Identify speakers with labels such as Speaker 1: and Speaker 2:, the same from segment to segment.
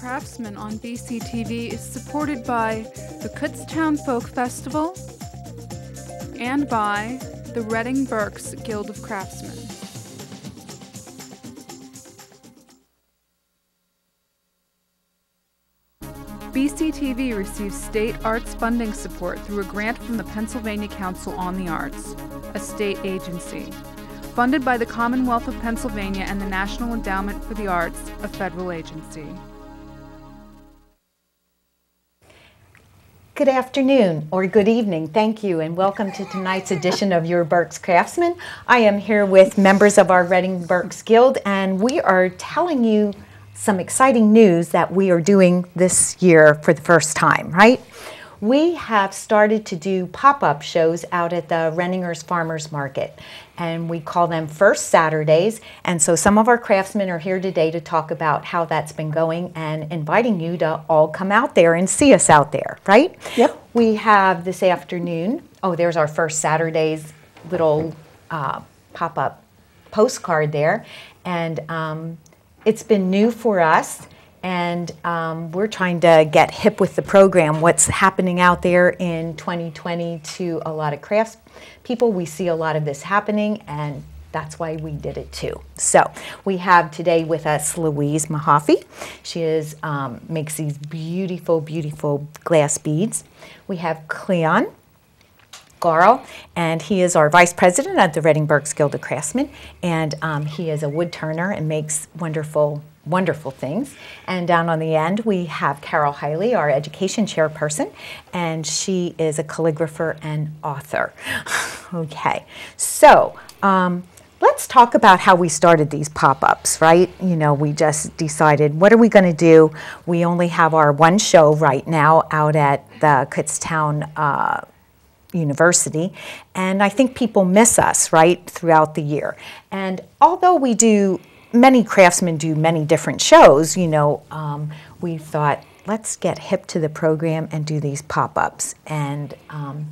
Speaker 1: Craftsman on BCTV is supported by the Kutztown Folk Festival and by the Reading Berks Guild of Craftsmen. BCTV receives state arts funding support through a grant from the Pennsylvania Council on the Arts, a state agency. Funded by the Commonwealth of Pennsylvania and the National Endowment for the Arts, a federal agency.
Speaker 2: Good afternoon or good evening. Thank you and welcome to tonight's edition of Your Berks Craftsman. I am here with members of our Reading Berks Guild and we are telling you some exciting news that we are doing this year for the first time, right? We have started to do pop-up shows out at the Renninger's Farmers Market and we call them First Saturdays. And so some of our craftsmen are here today to talk about how that's been going and inviting you to all come out there and see us out there, right?
Speaker 3: Yep.
Speaker 2: We have this afternoon, oh, there's our First Saturdays little uh, pop-up postcard there. And um, it's been new for us and um, we're trying to get hip with the program, what's happening out there in 2020 to a lot of crafts people. We see a lot of this happening, and that's why we did it too. So we have today with us Louise Mehaffey. She is um, makes these beautiful, beautiful glass beads. We have Cleon Garl, and he is our vice president at the Reading Berks Guild of Craftsmen, and um, he is a wood turner and makes wonderful wonderful things. And down on the end, we have Carol Haile, our education chairperson, and she is a calligrapher and author. okay, so um, let's talk about how we started these pop-ups, right? You know, we just decided, what are we going to do? We only have our one show right now out at the Kutztown uh, University, and I think people miss us, right, throughout the year. And although we do many craftsmen do many different shows, you know, um, we thought, let's get hip to the program and do these pop-ups. And um,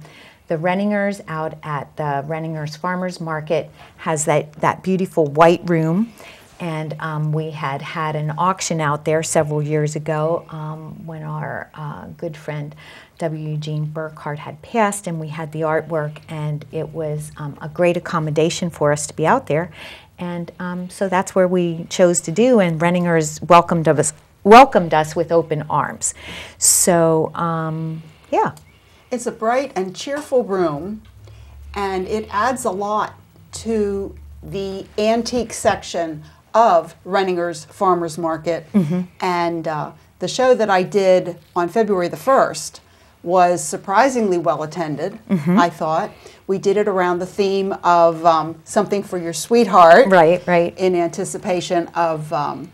Speaker 2: the Renningers out at the Renningers Farmers Market has that, that beautiful white room. And um, we had had an auction out there several years ago um, when our uh, good friend W. Eugene Burkhardt had passed, and we had the artwork, and it was um, a great accommodation for us to be out there. And um, so that's where we chose to do, and Renninger's welcomed us, welcomed us with open arms. So, um, yeah.
Speaker 3: It's a bright and cheerful room, and it adds a lot to the antique section of Renninger's Farmers Market. Mm -hmm. And uh, the show that I did on February the 1st was surprisingly well attended, mm -hmm. I thought. We did it around the theme of um, something for your sweetheart.
Speaker 2: Right, right.
Speaker 3: In anticipation of, um,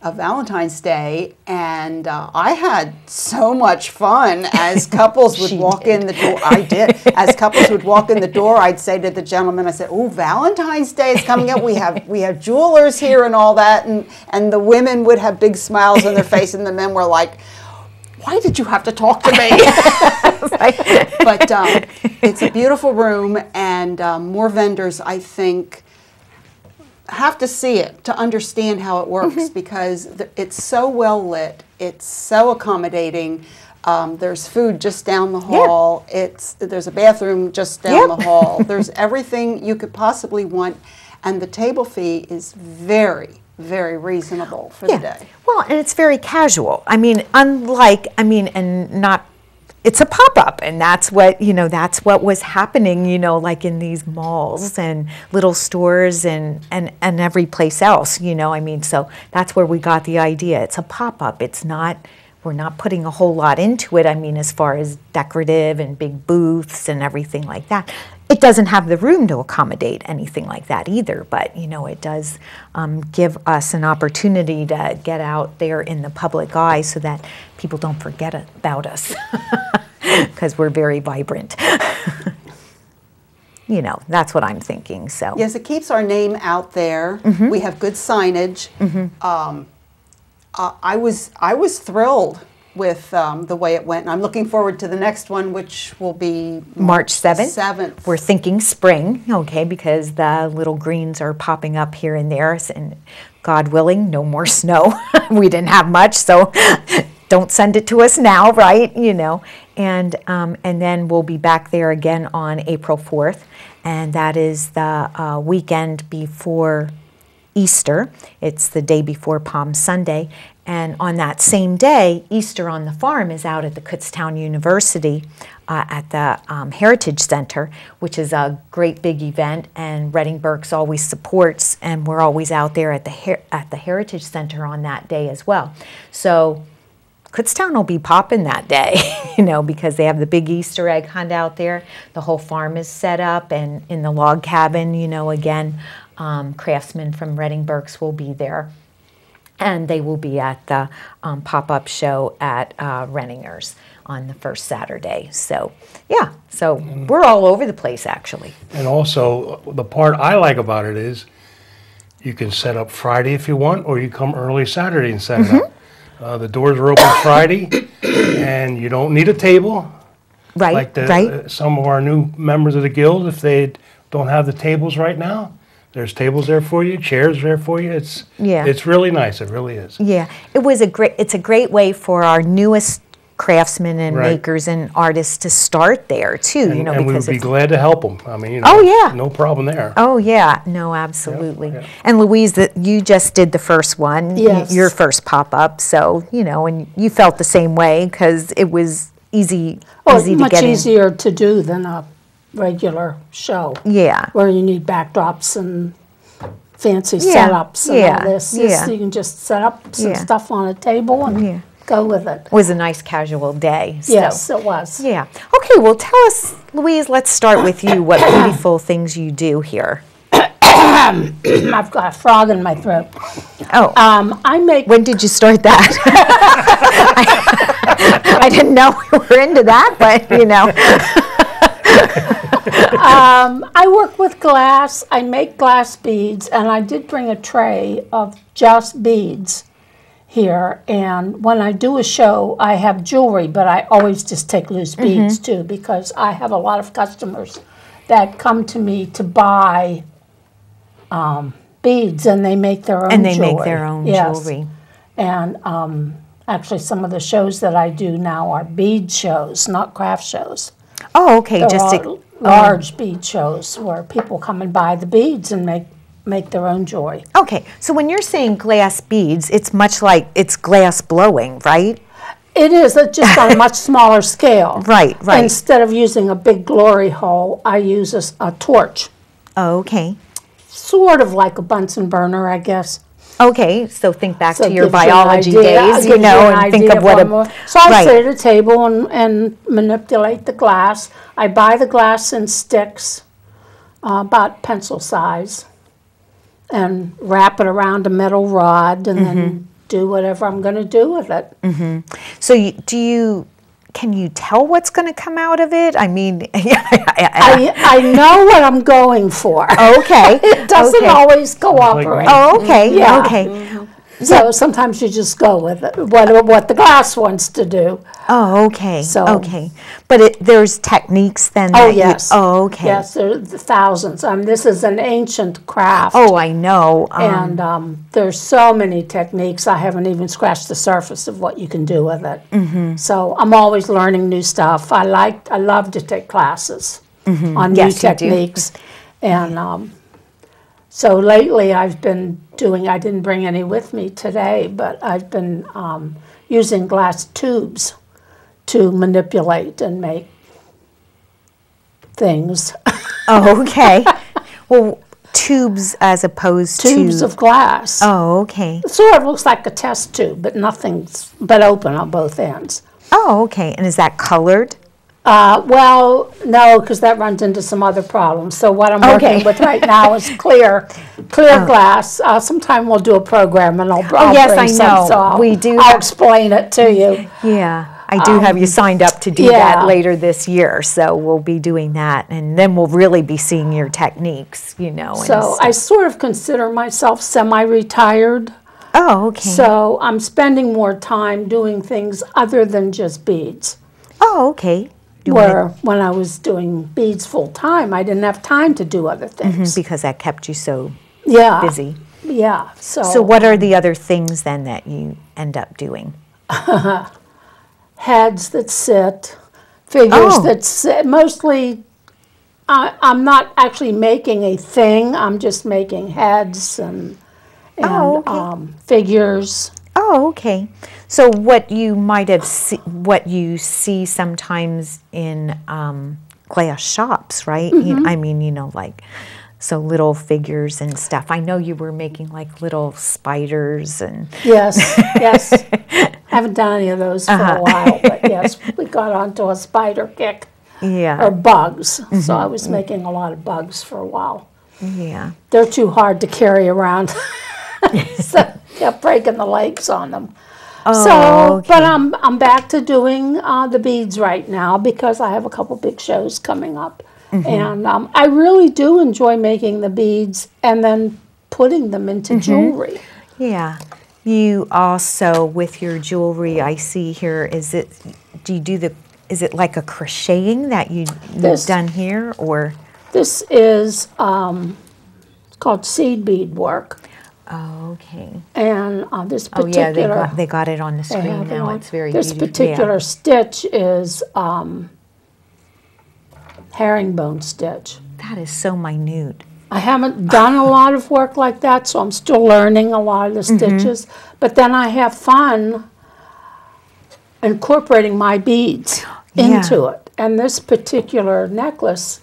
Speaker 3: of Valentine's Day. And uh, I had so much fun as couples would walk
Speaker 2: did.
Speaker 3: in the door. I did. As couples would walk in the door, I'd say to the gentleman, I said, oh, Valentine's Day is coming up. We have, we have jewelers here and all that. And, and the women would have big smiles on their face and the men were like, why did you have to talk to me? but um, it's a beautiful room, and um, more vendors, I think, have to see it to understand how it works mm -hmm. because it's so well lit, it's so accommodating. Um, there's food just down the hall. Yeah. It's there's a bathroom just down yep. the hall. There's everything you could possibly want, and the table fee is very very reasonable for yeah. the day.
Speaker 2: Well, and it's very casual. I mean, unlike, I mean, and not, it's a pop-up and that's what, you know, that's what was happening, you know, like in these malls and little stores and, and, and every place else, you know, I mean, so that's where we got the idea. It's a pop-up. It's not, we're not putting a whole lot into it. I mean, as far as decorative and big booths and everything like that it doesn't have the room to accommodate anything like that either, but you know, it does um, give us an opportunity to get out there in the public eye so that people don't forget about us because we're very vibrant. you know, that's what I'm thinking. So
Speaker 3: yes, it keeps our name out there. Mm -hmm. We have good signage. Mm -hmm. um, uh, I was I was thrilled with um, the way it went. And I'm looking forward to the next one, which will be
Speaker 2: March 7th.
Speaker 3: 7th.
Speaker 2: We're thinking spring, okay, because the little greens are popping up here and there. And God willing, no more snow. we didn't have much, so don't send it to us now, right? You know. And, um, and then we'll be back there again on April 4th. And that is the uh, weekend before Easter. It's the day before Palm Sunday. And on that same day, Easter on the Farm is out at the Kutztown University uh, at the um, Heritage Center, which is a great big event. And Reading Berks always supports, and we're always out there at the Her- at the Heritage Center on that day as well. So Kutztown will be popping that day, you know, because they have the big Easter egg hunt out there. The whole farm is set up, and in the log cabin, you know, again, um, craftsmen from Reading Berks will be there. And they will be at the um, pop up show at uh, Renninger's on the first Saturday. So, yeah, so we're all over the place actually.
Speaker 4: And also, the part I like about it is you can set up Friday if you want, or you come early Saturday and set it up. Uh, the doors are open Friday, and you don't need a table.
Speaker 2: Right,
Speaker 4: Like the,
Speaker 2: right.
Speaker 4: uh, some of our new members of the guild, if they don't have the tables right now, there's tables there for you, chairs there for you. It's
Speaker 2: Yeah.
Speaker 4: it's really nice. It really is.
Speaker 2: Yeah, it was a great. It's a great way for our newest craftsmen and
Speaker 4: Right.
Speaker 2: makers and artists to start there too.
Speaker 4: And,
Speaker 2: you know,
Speaker 4: and we would be glad to help them. I mean, you oh, know,
Speaker 2: Oh, yeah.
Speaker 4: no problem there.
Speaker 2: Oh yeah, no, absolutely.
Speaker 4: yeah.
Speaker 2: And Louise, that you just did the first one, y-
Speaker 5: Yes.
Speaker 2: your first pop up. So you know, and you felt the same way because it was easy,
Speaker 5: Well,
Speaker 2: easy to
Speaker 5: much
Speaker 2: get in.
Speaker 5: easier to do than a regular show.
Speaker 2: Yeah,
Speaker 5: Where you need backdrops and fancy
Speaker 2: Yeah,
Speaker 5: setups and
Speaker 2: yeah,
Speaker 5: all this.
Speaker 2: Yeah.
Speaker 5: you can just set up some
Speaker 2: Yeah.
Speaker 5: stuff on a table and
Speaker 2: Yeah.
Speaker 5: go with it.
Speaker 2: it was a nice casual day. So.
Speaker 5: Yes, it was.
Speaker 2: Yeah. Okay. Well, tell us, Louise. Let's start with you. What beautiful things you do here?
Speaker 5: I've got a frog in my throat.
Speaker 2: Oh.
Speaker 5: Um, I make
Speaker 2: When did you start that? I didn't know we were into that, but you know.
Speaker 5: I work with glass. I make glass beads, and I did bring a tray of just beads here. And when I do a show, I have jewelry, but I always just take loose beads too because I have a lot of customers that come to me to buy um, beads, and they make their own. Jewelry.
Speaker 2: And they make their own
Speaker 5: Yes.
Speaker 2: jewelry.
Speaker 5: And um, actually, some of the shows that I do now are bead shows, not craft shows.
Speaker 2: Oh, okay.
Speaker 5: They're
Speaker 2: Just
Speaker 5: all large bead shows where people come and buy the beads and make make their own jewelry.
Speaker 2: okay. So when you're saying glass beads, it's much like it's glass blowing, right?
Speaker 5: It is it's just on a much smaller scale.
Speaker 2: Right, right.
Speaker 5: Instead of using a big glory hole, I use a torch,
Speaker 2: Oh, okay.
Speaker 5: sort of like a Bunsen burner, I guess.
Speaker 2: Okay. So think back
Speaker 5: So
Speaker 2: to your
Speaker 5: gives you
Speaker 2: biology days, you know,
Speaker 5: an
Speaker 2: and think of what a
Speaker 5: more- So I
Speaker 2: right.
Speaker 5: sit at a table and, and manipulate the glass. I buy the glass in sticks, uh, about pencil size, and wrap it around a metal rod, and
Speaker 2: Mm-hmm.
Speaker 5: then do whatever I'm going to do with it.
Speaker 2: So you, do you? Can you tell what's going to come out of it? I mean,
Speaker 5: I, I know what I'm going for.
Speaker 2: okay.
Speaker 5: it doesn't
Speaker 2: okay.
Speaker 5: always cooperate.
Speaker 2: Oh, okay.
Speaker 5: Yeah.
Speaker 2: Okay.
Speaker 5: So sometimes you just go with it, what, what the glass wants to do.
Speaker 2: Oh, okay.
Speaker 5: So-
Speaker 2: okay. But it, there's techniques then.
Speaker 5: Oh,
Speaker 2: that you-
Speaker 5: yes.
Speaker 2: oh, okay.
Speaker 5: Yes, there are thousands. Um, this is an ancient craft.
Speaker 2: Oh, I know. Um,
Speaker 5: And um, there's so many techniques. I haven't even scratched the surface of what you can do with it.
Speaker 2: Mm-hmm.
Speaker 5: So I'm always learning new stuff. I like, I love to take classes on new
Speaker 2: Mm-hmm. Yes, do.
Speaker 5: techniques. And um, so lately I've been doing, I didn't bring any with me today, but I've been um, using glass tubes to manipulate and make things.
Speaker 2: oh, okay. well, tubes as opposed
Speaker 5: tubes
Speaker 2: to.
Speaker 5: Tubes of glass.
Speaker 2: oh, okay.
Speaker 5: It sort of looks like a test tube, but nothing's but open on both ends.
Speaker 2: Oh, okay. And is that colored?
Speaker 5: Uh, well, no, because that runs into some other problems. So what I'm
Speaker 2: Okay.
Speaker 5: working with right now is clear, clear glass. Uh, sometime we'll do a program and I'll, I'll
Speaker 2: Oh, yes,
Speaker 5: bring
Speaker 2: I
Speaker 5: some,
Speaker 2: know.
Speaker 5: so I'll,
Speaker 2: We do
Speaker 5: I'll explain it to you.
Speaker 2: Yeah. I do have you signed up to do
Speaker 5: Um, yeah.
Speaker 2: that later this year, so we'll be doing that, and then we'll really be seeing your techniques, you know.
Speaker 5: So I sort of consider myself semi-retired.
Speaker 2: Oh, okay.
Speaker 5: So I'm spending more time doing things other than just beads.
Speaker 2: oh, okay.
Speaker 5: Where when I was doing beads full time, I didn't have time to do other things.
Speaker 2: because that kept you so
Speaker 5: Yeah.
Speaker 2: busy.
Speaker 5: Yeah. So,
Speaker 2: So, what are the other things then that you end up doing?
Speaker 5: heads that sit, figures
Speaker 2: Oh.
Speaker 5: that sit. Mostly, I, I'm not actually making a thing. I'm just making heads and and
Speaker 2: Oh, okay.
Speaker 5: um, figures.
Speaker 2: Oh, okay. So, what you might have see, what you see sometimes in um, glass shops, right? You- I mean, you know, like so little figures and stuff. I know you were making like little spiders and
Speaker 5: Yes, yes. Haven't done any of those for
Speaker 2: Uh-huh.
Speaker 5: a while, but yes, we got onto a spider kick
Speaker 2: yeah,
Speaker 5: or bugs.
Speaker 2: Mm-hmm.
Speaker 5: So I was making a lot of bugs for a while.
Speaker 2: yeah.
Speaker 5: They're too hard to carry around. so kept breaking the legs on them. So, but I'm I'm back to doing uh, the beads right now because I have a couple big shows coming up, and um, I really do enjoy making the beads and then putting them into jewelry.
Speaker 2: Yeah. You also with your jewelry, I see here. Is it? Do you do the? Is it like a crocheting that you you've
Speaker 5: This-
Speaker 2: done here, or?
Speaker 5: This is um, it's called seed bead work,
Speaker 2: Oh, okay.
Speaker 5: and uh, this
Speaker 2: Oh
Speaker 5: particular
Speaker 2: yeah, they got they got it on the screen
Speaker 5: have it
Speaker 2: now. It's very
Speaker 5: This
Speaker 2: beautiful.
Speaker 5: particular stitch is um, herringbone stitch.
Speaker 2: That is so minute.
Speaker 5: I haven't done a lot of work like that, so I'm still learning a lot of the
Speaker 2: Mm-hmm.
Speaker 5: stitches. But then I have fun incorporating my beads
Speaker 2: Yeah.
Speaker 5: into it. And this particular necklace,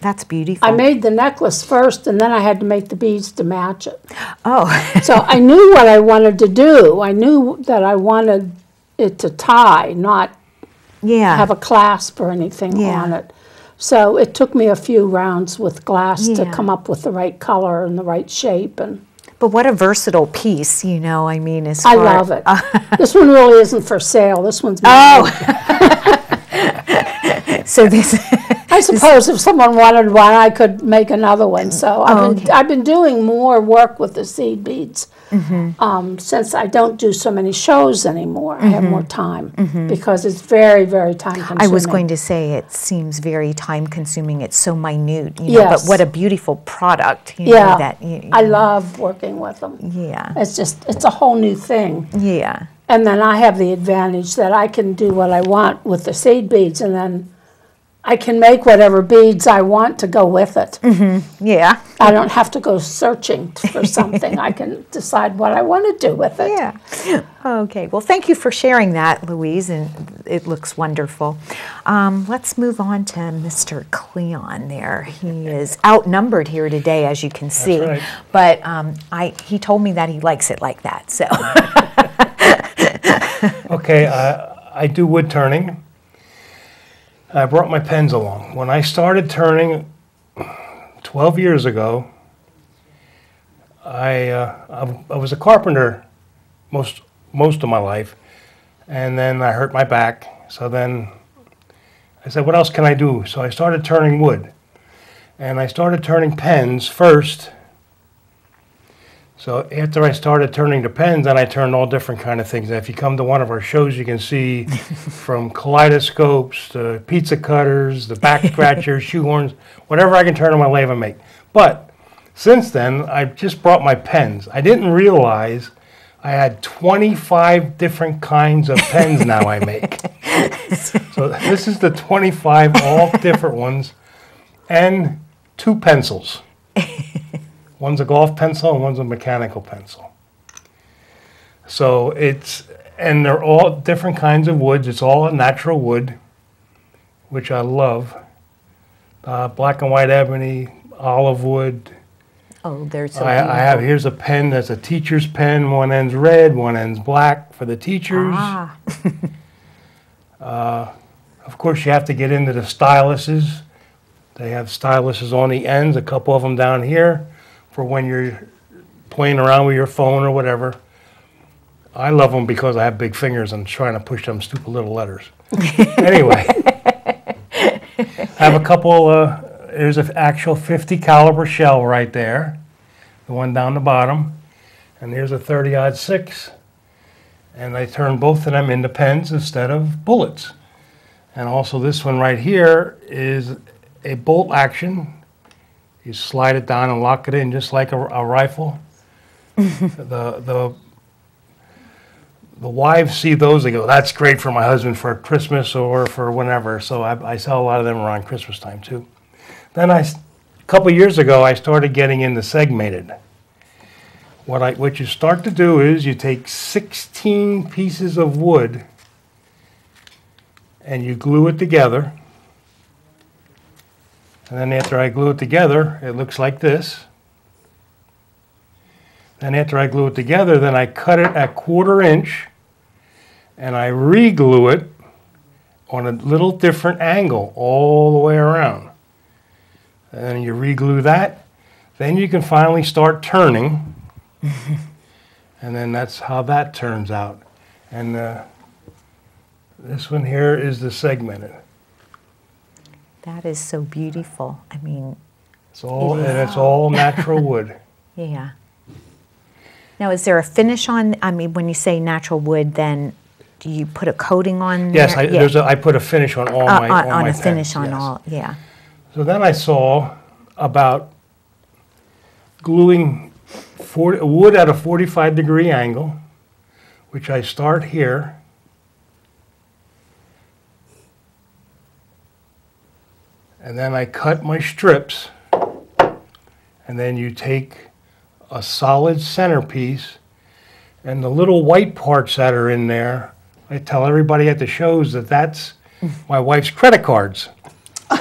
Speaker 2: That's beautiful.
Speaker 5: I made the necklace first, and then I had to make the beads to match it.
Speaker 2: oh,
Speaker 5: So I knew what I wanted to do. I knew that I wanted it to tie, not
Speaker 2: yeah.
Speaker 5: have a clasp or anything
Speaker 2: Yeah.
Speaker 5: on it. So it took me a few rounds with glass to come up with the right color and the right shape and
Speaker 2: but what a versatile piece, you know. I mean, as
Speaker 5: I love it. this one really isn't for sale. This one's
Speaker 2: Oh,
Speaker 5: mine.
Speaker 2: So this,
Speaker 5: I suppose if someone wanted one, I could make another one. So I've,
Speaker 2: Oh,
Speaker 5: been,
Speaker 2: okay.
Speaker 5: I've been doing more work with the seed beads
Speaker 2: Mm-hmm.
Speaker 5: um, since I don't do so many shows anymore. I have more time
Speaker 2: Mm-hmm.
Speaker 5: because it's very, very time consuming.
Speaker 2: I was going to say, it seems very time consuming. It's so minute, you know. But what a beautiful product, you know.
Speaker 5: Yeah,
Speaker 2: That you,
Speaker 5: I love working with them.
Speaker 2: Yeah,
Speaker 5: It's just, it's a whole new thing.
Speaker 2: yeah,
Speaker 5: And then I have the advantage that I can do what I want with the seed beads, and then I can make whatever beads I want to go with it.
Speaker 2: yeah,
Speaker 5: I don't have to go searching for something. I can decide what I want to do with it.
Speaker 2: yeah. Okay. Well, thank you for sharing that, Louise, and it looks wonderful. Um, let's move on to Mr. Cleon. There, he is outnumbered here today, as you can see.
Speaker 4: right.
Speaker 2: But um, I, he told me that he likes it like that. So.
Speaker 4: Okay, I, I do wood turning. I brought my pens along. When I started turning 12 years ago, I, uh, I, I was a carpenter most, most of my life, and then I hurt my back. So then I said, what else can I do? So I started turning wood. And I started turning pens first. So after I started turning the pens, then I turned all different kind of things. And if you come to one of our shows, you can see from kaleidoscopes to pizza cutters, the back scratchers, shoehorns, whatever I can turn on my lathe and make. But since then, I've just brought my pens. I didn't realize I had 25 different kinds of pens now I make. so this is the 25 all different ones and two pencils. One's a golf pencil and one's a mechanical pencil. So it's, and they're all different kinds of woods. It's all a natural wood, which I love. Uh, black and white ebony, olive wood.
Speaker 2: Oh, there's so
Speaker 4: I, I have here's a pen that's a teacher's pen. One end's red, one end's black for the teachers.
Speaker 2: Ah,
Speaker 4: Of course, you have to get into the styluses. They have styluses on the ends, a couple of them down here for when you're playing around with your phone or whatever. I love them because I have big fingers and trying to push them stupid little letters. anyway, I have a couple. Uh, there's an actual 50 caliber shell right there, the one down the bottom, and here's a 30 aught six. And I turn both of them into pens instead of bullets. And also this one right here is a bolt action. You slide it down and lock it in just like a, a rifle. the, the, the wives see those, they go, that's great for my husband for Christmas or for whenever. So I, I sell a lot of them around Christmas time too. Then I, a couple years ago, I started getting into segmented. What I, what you start to do is you take 16 pieces of wood and you glue it together. And then after I glue it together, it looks like this. Then after I glue it together, then I cut it a quarter inch and I re-glue it on a little different angle all the way around. And then you re-glue that. Then you can finally start turning. and then that's how that turns out. And uh, this one here is the segmented.
Speaker 2: That is so beautiful. I mean,
Speaker 4: It's all
Speaker 2: It
Speaker 4: and it's all natural wood.
Speaker 2: yeah. Now, is there a finish on? I mean, when you say natural wood, then do you put a coating on?
Speaker 4: Yes,
Speaker 2: there?
Speaker 4: I, there's a, I put a finish on all
Speaker 2: Uh,
Speaker 4: my
Speaker 2: on,
Speaker 4: all
Speaker 2: on
Speaker 4: my
Speaker 2: a finish on
Speaker 4: yes.
Speaker 2: all. Yeah.
Speaker 4: So then I saw about gluing 40, wood at a 45 degree angle, which I start here. And then I cut my strips. And then you take a solid centerpiece and the little white parts that are in there. I tell everybody at the shows that that's my wife's credit cards,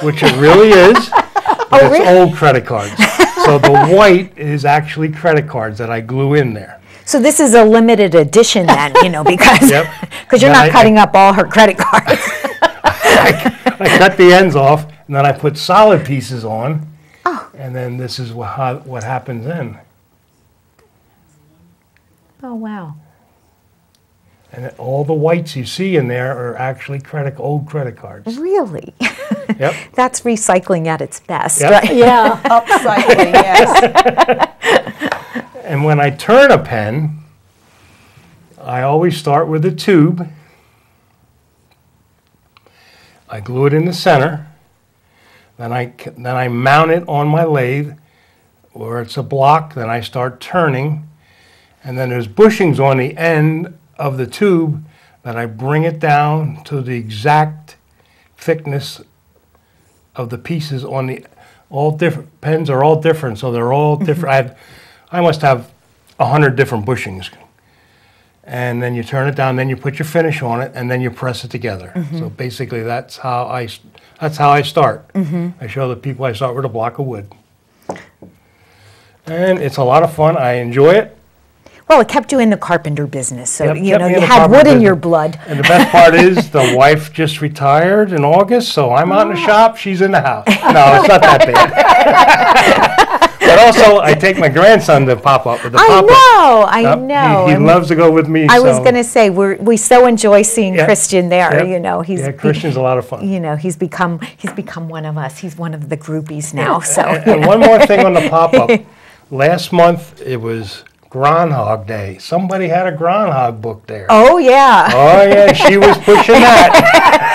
Speaker 4: which it really is. But oh, it's old credit cards. so the white is actually credit cards that I glue in there.
Speaker 2: So this is a limited edition then, you know, because
Speaker 4: Yep.
Speaker 2: because you're not
Speaker 4: I-
Speaker 2: cutting up all her credit cards.
Speaker 4: I cut the ends off, and then I put solid pieces on. Oh. And then this is what, how, what happens then.
Speaker 2: oh wow.
Speaker 4: And all the whites you see in there are actually credit, old credit cards.
Speaker 2: Really?
Speaker 4: Yep.
Speaker 2: That's recycling at its best,
Speaker 4: Yep.
Speaker 2: right?
Speaker 5: Yeah.
Speaker 3: Upcycling, yes.
Speaker 4: And when I turn a pen, I always start with a tube. I glue it in the center. Then I, then I mount it on my lathe where it's a block. Then I start turning. And then there's bushings on the end of the tube that I bring it down to the exact thickness of the pieces on the all different pens are all different so they're all different I, have, I must have a hundred different bushings and then you turn it down then you put your finish on it and then you press it together. Mm-hmm. So basically that's how I that's how I start. Mm-hmm. I show the people I start with a block of wood. And it's a lot of fun. I enjoy it.
Speaker 2: Well, it kept you in the carpenter business, so
Speaker 4: Yep,
Speaker 2: you know you had wood
Speaker 4: carpenter
Speaker 2: in your blood.
Speaker 4: And the best part is the wife just retired in August, so I'm out in the ah. shop, she's in the house. No, it's not that bad. but also, I take my grandson to pop up with the
Speaker 2: I
Speaker 4: pop up.
Speaker 2: know, I
Speaker 4: Yep,
Speaker 2: know.
Speaker 4: He, he loves to go with me.
Speaker 2: I was going to say we we so enjoy seeing
Speaker 4: Yeah,
Speaker 2: Christian there.
Speaker 4: yeah,
Speaker 2: You know, he's
Speaker 4: yeah, Christian's a lot of fun.
Speaker 2: You know, he's become he's become one of us. He's one of the groupies now. So
Speaker 4: And, and one more thing on the pop up. Last month it was Groundhog Day. Somebody had a groundhog book there.
Speaker 2: oh yeah.
Speaker 4: Oh yeah, she was pushing that.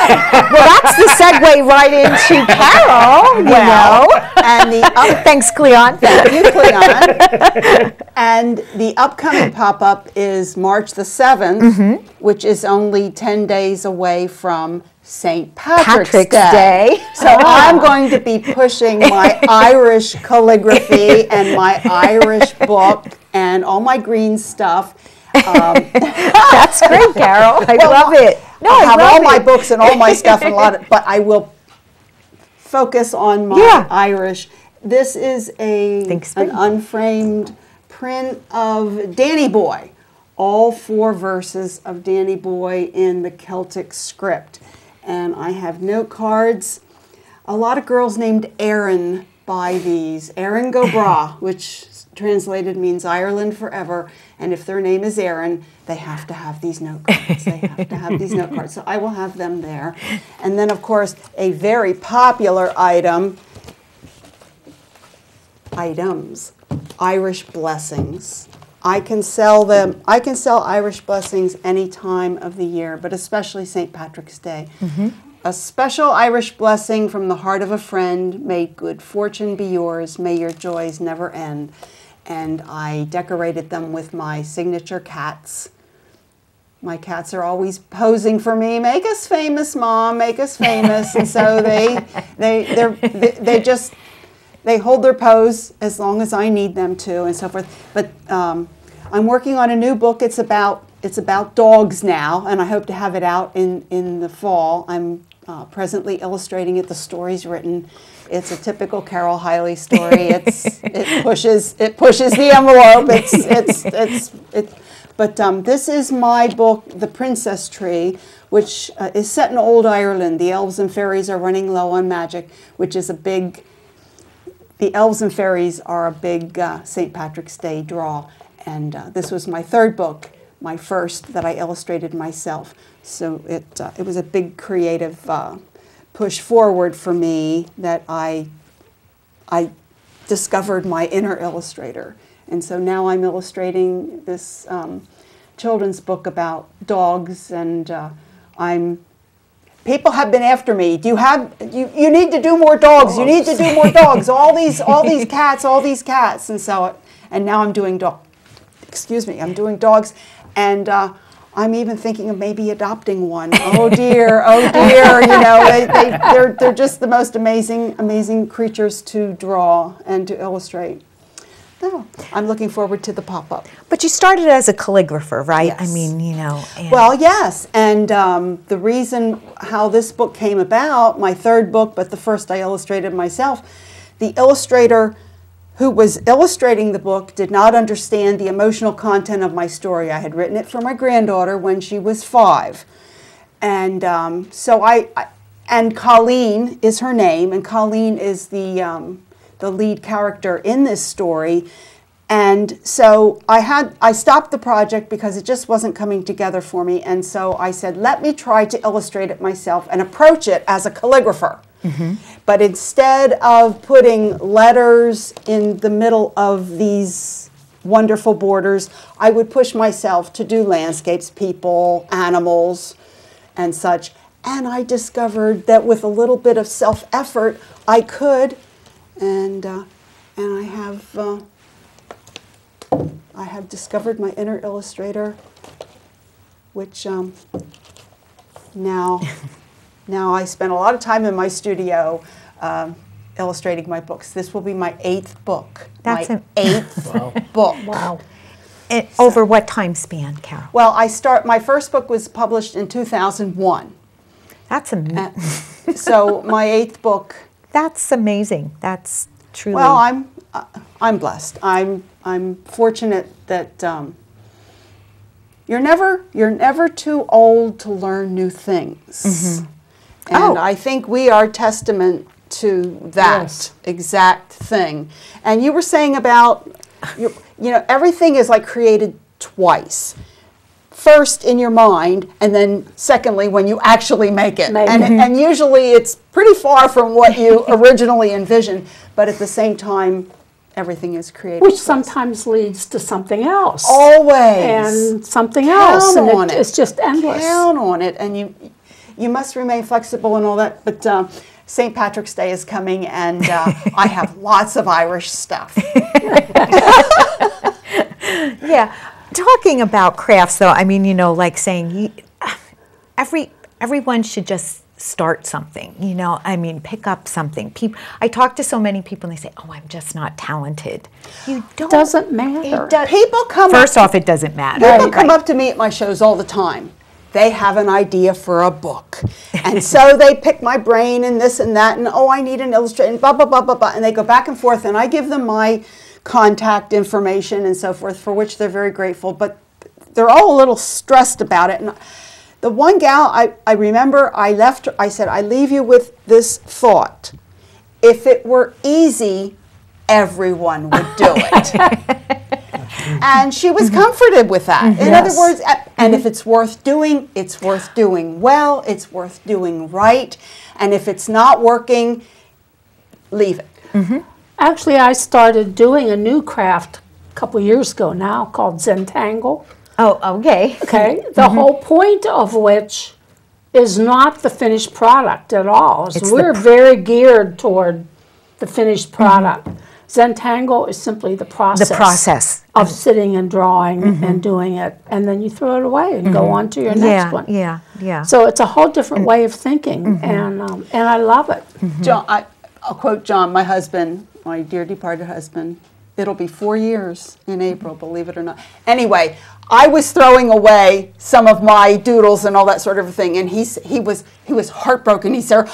Speaker 2: Well, that's the segue right into Carol. You
Speaker 3: Well,
Speaker 2: know.
Speaker 3: and the up,
Speaker 2: Thanks, Cleon.
Speaker 3: Thank you, Cleon. and the upcoming pop up is March the 7th, mm-hmm. which is only 10 days away from St. Patrick's,
Speaker 2: Patrick's
Speaker 3: Day.
Speaker 2: Day.
Speaker 3: So ah. I'm going to be pushing my Irish calligraphy and my Irish book and all my green stuff.
Speaker 2: Um, That's great, Carol. I love it. No,
Speaker 3: I
Speaker 2: I
Speaker 3: have all my books and all my stuff and a lot of, but I will focus on my
Speaker 2: Yeah.
Speaker 3: Irish. This is a
Speaker 2: Thanks,
Speaker 3: an unframed print of Danny Boy. All four verses of Danny Boy in the Celtic script. And I have note cards. A lot of girls named Erin buy these. Erin Go Bragh, which translated means Ireland forever. And if their name is Erin, they have to have these note cards. They have to have these note cards. So I will have them there. And then, of course, a very popular item items Irish blessings. I can sell them. I can sell Irish blessings any time of the year, but especially St. Patrick's Day. Mm-hmm. A special Irish blessing from the heart of a friend. May good fortune be yours. May your joys never end. And I decorated them with my signature cats. My cats are always posing for me. Make us famous, mom. Make us famous. and so they, they, they're, they, they just they hold their pose as long as I need them to, and so forth. But um, I'm working on a new book. It's about it's about dogs now, and I hope to have it out in in the fall. I'm uh, presently illustrating it. The story's written. It's a typical Carol Haile story. It's it pushes it pushes the envelope. It's it's it's it. But um, this is my book, The Princess Tree, which uh, is set in old Ireland. The elves and fairies are running low on magic, which is a big the elves and fairies are a big uh, St. Patrick's Day draw, and uh, this was my third book, my first that I illustrated myself. So it uh, it was a big creative uh, push forward for me that I I discovered my inner illustrator, and so now I'm illustrating this um, children's book about dogs, and uh, I'm people have been after me. Do you have you, you need to do more dogs. You need to do more dogs. All these all these cats, all these cats. And so and now I'm doing dog excuse me, I'm doing dogs and uh, I'm even thinking of maybe adopting one. Oh dear, oh dear, you know, they, they, they're, they're just the most amazing, amazing creatures to draw and to illustrate. No, I'm looking forward to the pop-up.
Speaker 2: But you started as a calligrapher, right?
Speaker 3: Yes.
Speaker 2: I mean, you know. and-
Speaker 3: Well, yes, and um, the reason how this book came about, my third book, but the first I illustrated myself, the illustrator who was illustrating the book did not understand the emotional content of my story. I had written it for my granddaughter when she was five. And um, so I, I, and Colleen is her name, and Colleen is the, um, the lead character in this story. And so I had I stopped the project because it just wasn't coming together for me. And so I said, let me try to illustrate it myself and approach it as a calligrapher. But instead of putting letters in the middle of these wonderful borders, I would push myself to do landscapes, people, animals, and such. And I discovered that with a little bit of self effort, I could. And, uh, and I have. Uh, I have discovered my inner illustrator, which um, now, now I spend a lot of time in my studio um, illustrating my books. This will be my eighth book.
Speaker 2: That's
Speaker 3: my
Speaker 2: an-
Speaker 3: eighth book.
Speaker 5: Wow.
Speaker 2: And over what time span, Carol?
Speaker 3: Well, I start. My first book was published in 2001.
Speaker 2: That's amazing.
Speaker 3: Uh, so my eighth book.
Speaker 2: that's amazing. That's truly.
Speaker 3: Well, I'm uh, I'm blessed. I'm I'm fortunate that um, you're never you're never too old to learn new things, Oh. and
Speaker 2: Oh.
Speaker 3: I think we are testament to that
Speaker 5: Yes.
Speaker 3: exact thing. And you were saying about you, you know everything is like created twice. First in your mind, and then secondly when you actually make it.
Speaker 5: Make
Speaker 3: and,
Speaker 5: it.
Speaker 3: and usually it's pretty far from what you originally envisioned, but at the same time, everything is created.
Speaker 5: Which
Speaker 3: twice.
Speaker 5: sometimes leads to something else.
Speaker 3: always
Speaker 5: And something
Speaker 3: Count
Speaker 5: else. And it,
Speaker 3: it.
Speaker 5: it's just endless.
Speaker 3: count on it, and you you must remain flexible and all that. But um, St. Patrick's Day is coming, and uh, I have lots of Irish stuff.
Speaker 2: yeah. Talking about crafts, though, I mean, you know, like saying every everyone should just start something. You know, I mean, pick up something. People, I talk to so many people, and they say, "Oh, I'm just not talented." You don't.
Speaker 5: Doesn't matter.
Speaker 2: It does.
Speaker 3: People come
Speaker 2: First
Speaker 3: up,
Speaker 2: off, it doesn't matter.
Speaker 3: people come up to me at my shows all the time. They have an idea for a book, and so they pick my brain and this and that, and oh, I need an illustrator, and blah blah blah blah blah, and they go back and forth, and I give them my contact information and so forth, for which they're very grateful. But they're all a little stressed about it. And the one gal I, I remember, I left. I said, I leave you with this thought: if it were easy, everyone would do it. and she was mm-hmm. comforted with that. Mm-hmm. In
Speaker 5: Yes.
Speaker 3: other words, a- and if mm-hmm. it's worth doing, it's worth doing well, it's worth doing right. And if it's not working, leave it.
Speaker 5: Actually, I started doing a new craft a couple years ago now called Zentangle.
Speaker 2: Oh, okay.
Speaker 5: Okay, the whole point of which is not the finished product at all. So we're
Speaker 2: pr-
Speaker 5: very geared toward the finished product. Zentangle is simply the process.
Speaker 2: process.
Speaker 5: of sitting and drawing mm-hmm. and doing it, and then you throw it away and go mm-hmm. on to your next
Speaker 2: Yeah,
Speaker 5: one.
Speaker 2: yeah, yeah.
Speaker 5: So it's a whole different way of thinking, mm-hmm. and um, and I love it.
Speaker 3: John, I, I'll quote John, my husband, my dear departed husband. It'll be four years in April, believe it or not. Anyway, I was throwing away some of my doodles and all that sort of thing, and he's he was he was heartbroken. He said,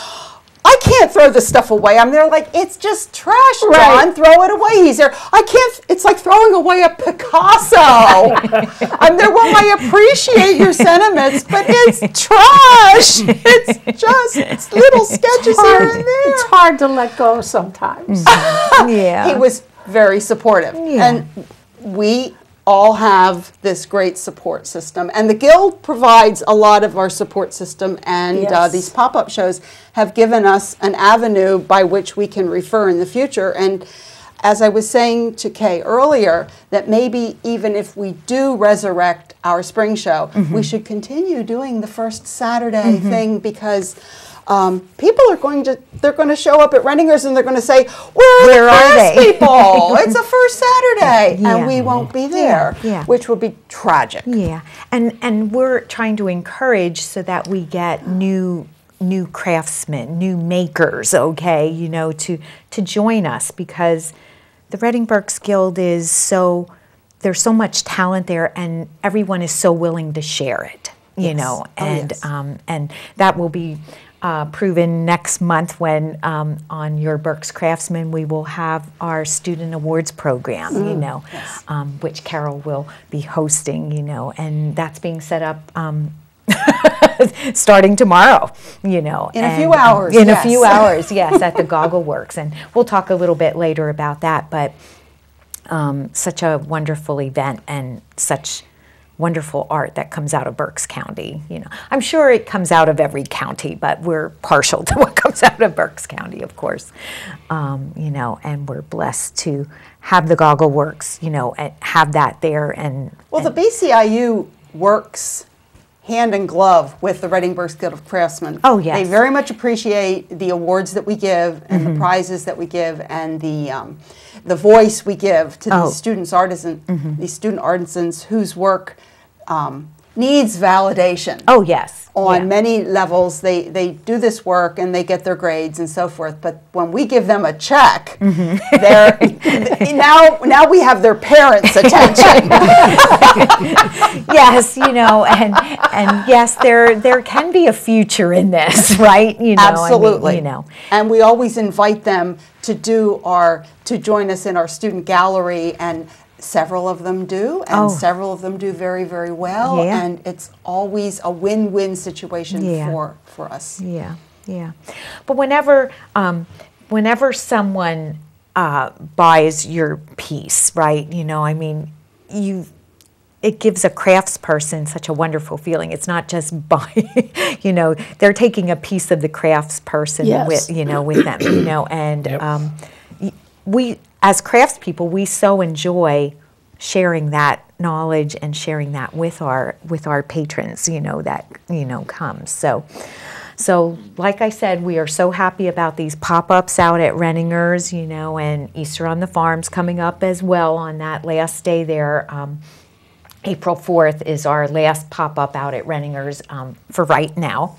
Speaker 3: "I can't throw this stuff away." I'm there like it's just trash, John.
Speaker 5: Right.
Speaker 3: Throw it away. He's there. I can't. It's like throwing away a Picasso. I'm there. Well, I appreciate your sentiments, but it's trash. It's just little sketches here and there.
Speaker 5: It's hard to let go sometimes.
Speaker 2: yeah.
Speaker 3: he was very supportive.
Speaker 2: Yeah.
Speaker 3: And we all have this great support system. And the Guild provides a lot of our support system, and uh, these pop up shows have given us an avenue by which we can refer in the future. And as I was saying to Kay earlier, that maybe even if we do resurrect our spring show,
Speaker 2: Mm-hmm.
Speaker 3: we should continue doing the first Saturday thing because. Um, people are going to they're going to show up at Renninger's and they're going to say where are
Speaker 2: Where
Speaker 3: the
Speaker 2: are they?"
Speaker 3: people it's the first Saturday
Speaker 2: Yeah.
Speaker 3: and we won't be there
Speaker 2: yeah.
Speaker 3: which would be tragic
Speaker 2: Yeah, and and we're trying to encourage so that we get new new craftsmen, new makers, okay, you know, to to join us because the Reading Berks Guild is so there's so much talent there and everyone is so willing to share it, you know,
Speaker 3: Oh,
Speaker 2: and
Speaker 3: yes.
Speaker 2: um, and that will be uh, proven next month when um, on your Berks Craftsman we will have our student awards program, you know, um, which Carol will be hosting, you know, and that's being set up. Um, starting tomorrow, you know.
Speaker 3: In a
Speaker 2: and,
Speaker 3: few
Speaker 2: um,
Speaker 3: hours,
Speaker 2: in
Speaker 3: yes.
Speaker 2: a few hours, yes, at the Goggle Works. And we'll talk a little bit later about that, but um, such a wonderful event and such wonderful art that comes out of Berks County. You know, I'm sure it comes out of every county, but we're partial to what comes out of Berks County, of course. Um, you know, and we're blessed to have the Goggle Works. You know, and have that there. And
Speaker 3: well the BCIU works hand in glove with the Reading Berks Guild of Craftsmen
Speaker 2: Oh, yes. Mm-hmm.
Speaker 3: they very much appreciate the awards that we give and the prizes that we give and the um, the voice we give to
Speaker 2: Oh. Mm-hmm.
Speaker 3: these students artisan these student artisans whose work um, needs validation
Speaker 2: oh yes,
Speaker 3: on
Speaker 2: yeah.
Speaker 3: many levels. They they do this work and they get their grades and so forth. But when we give them a check,
Speaker 2: Mm-hmm.
Speaker 3: they're th- now now we have their parents' attention.
Speaker 2: yes, you know, and and yes, there there can be a future in this, right? You know, I mean,
Speaker 3: Absolutely.
Speaker 2: you know,
Speaker 3: And we always invite them to do our to join us in our student gallery and several of them do and
Speaker 2: Oh.
Speaker 3: several of them do very very well
Speaker 2: Yeah.
Speaker 3: and it's always a win-win situation
Speaker 2: Yeah.
Speaker 3: for for us.
Speaker 2: yeah, yeah. But whenever um, whenever someone uh, buys your piece, right? You know, I mean, you. It gives a craftsperson such a wonderful feeling. It's not just buying, you know, they're taking a piece of the craftsperson
Speaker 5: Yes.
Speaker 2: with, you know, with them, you know, and
Speaker 4: Yep.
Speaker 2: um, we, as craftspeople, we so enjoy sharing that knowledge and sharing that with our with our patrons, you know, that you know comes. So, so like I said, we are so happy about these pop-ups out at Renninger's, you know, and Easter on the Farms coming up as well on that last day there. Um, April 4th is our last pop-up out at Renninger's um, for right now.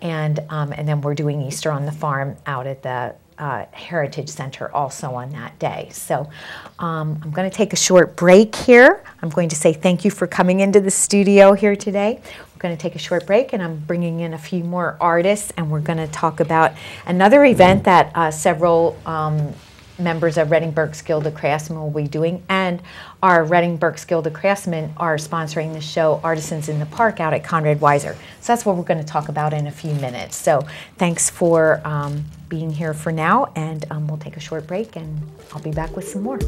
Speaker 2: And, um, and then we're doing Easter on the Farm out at the uh, Heritage Center also on that day. So um, I'm going to take a short break here. I'm going to say thank you for coming into the studio here today. We're going to take a short break and I'm bringing in a few more artists and we're going to talk about another event that uh, several um, members of Reading Berks Guild of Craftsmen will be doing, and our Reading Berks Guild of Craftsmen are sponsoring the show Artisans in the Park out at Conrad Weiser. So that's what we're going to talk about in a few minutes. So thanks for um, being here for now, and um, we'll take a short break, and I'll be back with some more.